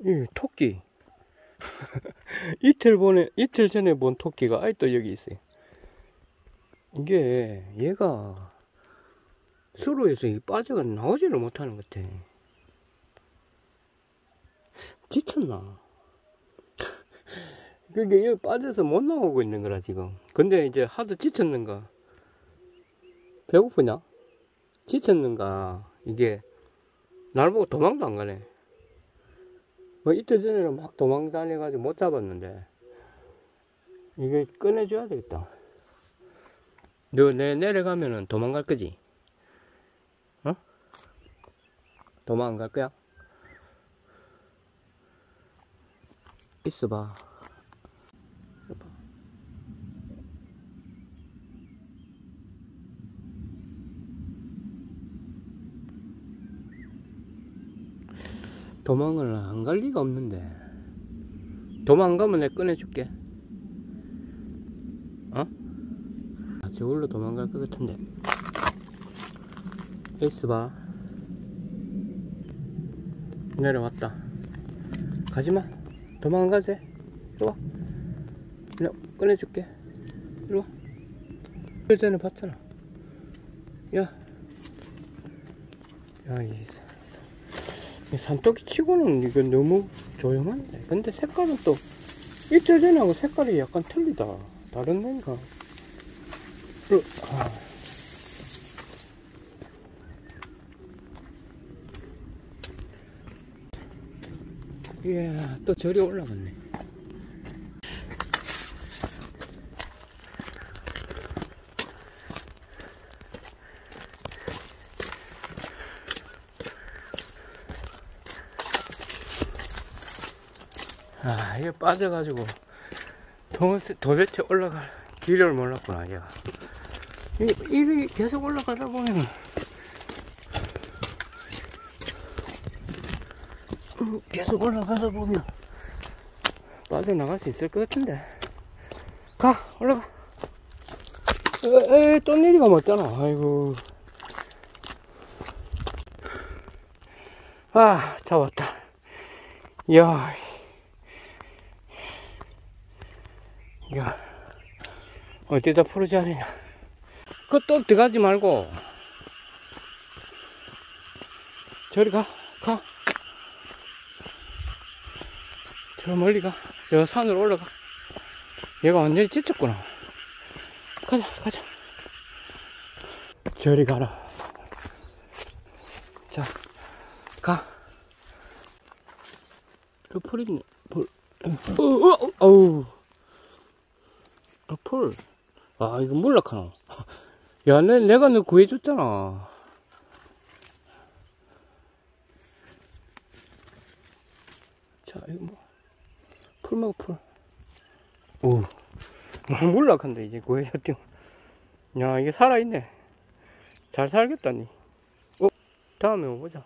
이 토끼. 이틀 전에, 이틀 전에 본 토끼가 아직도 여기 있어요. 이게, 얘가, 수로에서 이 빠져가 나오지를 못하는 것 같아. 지쳤나? 그게 여기 빠져서 못 나오고 있는 거라, 지금. 근데 이제 하도 지쳤는가? 배고프냐? 지쳤는가? 이게, 날 보고 도망도 안 가네. 뭐 이틀 전에는 막 도망 다녀가지고 못 잡았는데, 이게 꺼내줘야 되겠다. 너 내 내려가면은 도망갈 거지? 어? 도망 안갈 거야? 있어봐. 도망을 안 갈 리가 없는데. 도망가면 내가 꺼내줄게. 어? 아, 저걸로 도망갈 것 같은데. 있어봐. 내려왔다. 가지마. 도망 안 가도 돼. 이리 와. 내가 꺼내줄게. 이리 와. 그 전에 봤잖아. 야. 야, 이, 이 산토끼 치고는 이거 너무 조용한데. 근데 색깔은 또, 이틀 전하고 색깔이 약간 틀리다. 다른 데인가? 그, 아. 절이 올라갔네. 아, 이게 빠져가지고 도, 도대체 올라갈 길을 몰랐구나, 얘가. 이, 이 계속 올라가다 보면 음, 계속 올라가다 보면 빠져나갈 수 있을 것 같은데. 가, 올라가. 에, 에, 또 내리가 맞잖아. 아이고. 아, 잡았다. 이야. 야, 어디다 풀어줘야 되냐. 그또 들어가지 말고. 저리 가, 가. 저 멀리 가. 저 산으로 올라가. 얘가 완전히 지쳤구나. 가자, 가자. 저리 가라. 자, 가. 저풀 있네, 풀. 어, 어, 어우. 아, 풀. 아, 이거 몰락하나. 야, 내, 내가 너 구해줬잖아. 자, 이거 뭐. 풀 먹어, 풀. 오. 몰락한다, 이제 구해줬더니. 야, 이게 살아있네. 잘 살겠다니. 어? 다음에 오보자.